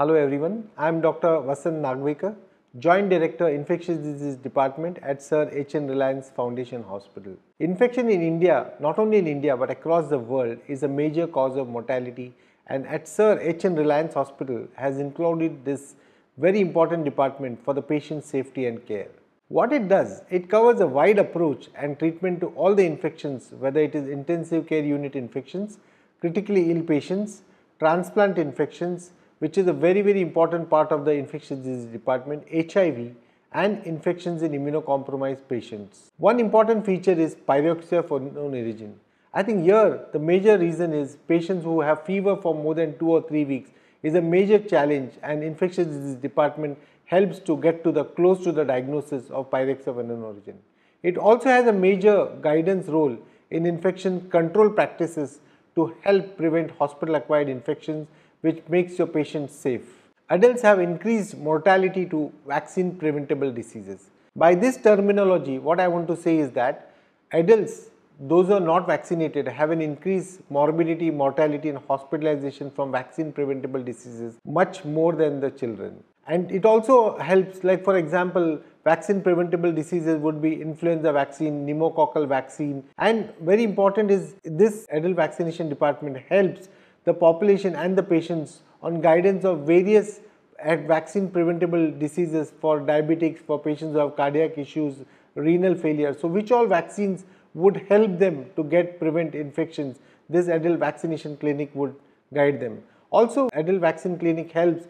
Hello everyone, I am Dr. Vasant Nagvekar, Joint Director Infectious Disease Department at Sir H.N. Reliance Foundation Hospital. Infection in India, not only in India but across the world is a major cause of mortality and at Sir H.N. Reliance Hospital has included this very important department for the patient's safety and care. What it does, it covers a wide approach and treatment to all the infections whether it is intensive care unit infections, critically ill patients, transplant infections, which is a very very important part of the infectious disease department, HIV and infections in immunocompromised patients. One important feature is pyrexia for unknown origin. I think here the major reason is patients who have fever for more than 2 or 3 weeks is a major challenge and infectious disease department helps to get to the close to the diagnosis of pyrexia of unknown origin. It also has a major guidance role in infection control practices to help prevent hospital acquired infections which makes your patient safe. Adults have increased mortality to vaccine preventable diseases. By this terminology, what I want to say is that adults, those who are not vaccinated, have an increased morbidity, mortality, and hospitalization from vaccine preventable diseases much more than the children. And it also helps, like for example, vaccine preventable diseases would be influenza vaccine, pneumococcal vaccine, and very important is this adult vaccination department helps the population and the patients on guidance of various eh, vaccine preventable diseases for diabetics, for patients who have cardiac issues, renal failure. So, which all vaccines would help them to get prevent infections. This adult vaccination clinic would guide them. Also, adult vaccine clinic helps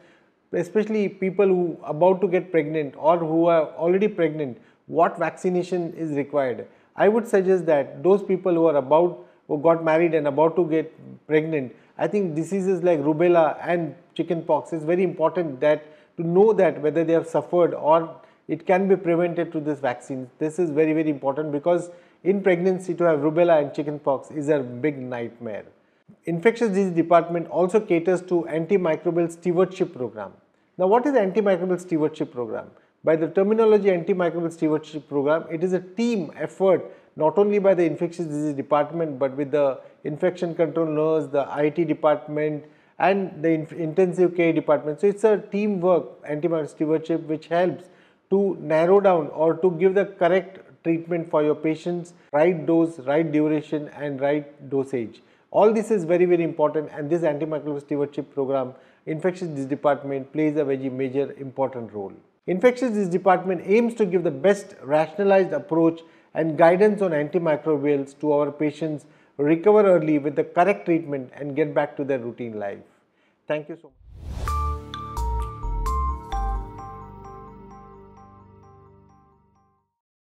especially people who are about to get pregnant or who are already pregnant, what vaccination is required. I would suggest that those people who are about who got married and about to get pregnant, I think diseases like rubella and chickenpox is very important that to know that whether they have suffered or it can be prevented through this vaccine. This is very very important because in pregnancy to have rubella and chickenpox is a big nightmare. Infectious disease department also caters to antimicrobial stewardship program. Now what is antimicrobial stewardship program? By the terminology antimicrobial stewardship program, it is a team effort not only by the infectious disease department but with the infection control nurse, the IT department and the intensive care department. So it's a teamwork antimicrobial stewardship which helps to narrow down or to give the correct treatment for your patients, right dose, right duration and right dosage. All this is very very important and this antimicrobial stewardship program infectious disease department plays a very major important role. Infectious disease department aims to give the best rationalized approach and guidance on antimicrobials to our patients recover early with the correct treatment and get back to their routine life. Thank you so much.